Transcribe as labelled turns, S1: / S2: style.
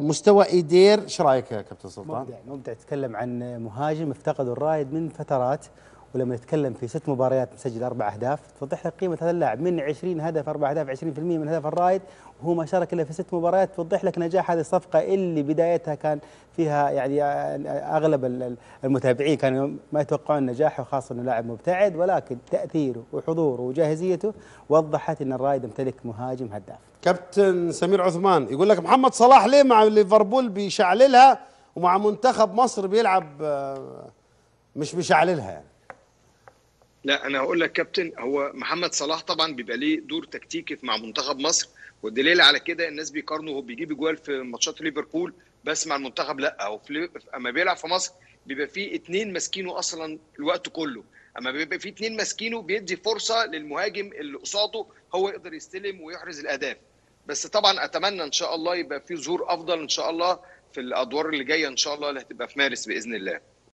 S1: مستوى إيدير إيش رأيك يا كابتن سلطان؟
S2: مبدع مبدع تتكلم عن مهاجم افتقدوا الرايد من فترات ولما نتكلم في ست مباريات مسجل أربع أهداف توضح لك قيمة هذا اللاعب من 20 هدف أربع أهداف 20% من هدف الرايد وهو ما شارك إلا في ست مباريات توضح لك نجاح هذه الصفقة اللي بدايتها كان فيها يعني أغلب المتابعين كانوا ما يتوقعون نجاحه خاصة إنه لاعب مبتعد ولكن تأثيره وحضوره وجاهزيته وضحت إن الرايد يمتلك مهاجم هداف.
S1: كابتن سمير عثمان يقول لك محمد صلاح ليه مع ليفربول بيشعللها ومع منتخب مصر بيلعب مش بيشعللها يعني.
S3: لا أنا هقول لك كابتن هو محمد صلاح طبعا بيبقى ليه دور تكتيكي مع منتخب مصر والدليل على كده الناس بيقارنوا هو بيجيب اجوال في ماتشات ليفربول بس مع المنتخب لا في أما بيلعب في مصر بيبقى فيه اتنين ماسكينه أصلا الوقت كله أما بيبقى فيه اتنين ماسكينه بيدي فرصة للمهاجم اللي قصاده هو يقدر يستلم ويحرز الأهداف. بس طبعا أتمنى إن شاء الله يبقى في ظهور أفضل إن شاء الله في الأدوار اللي جاية إن شاء الله اللي هتبقى في مارس بإذن الله.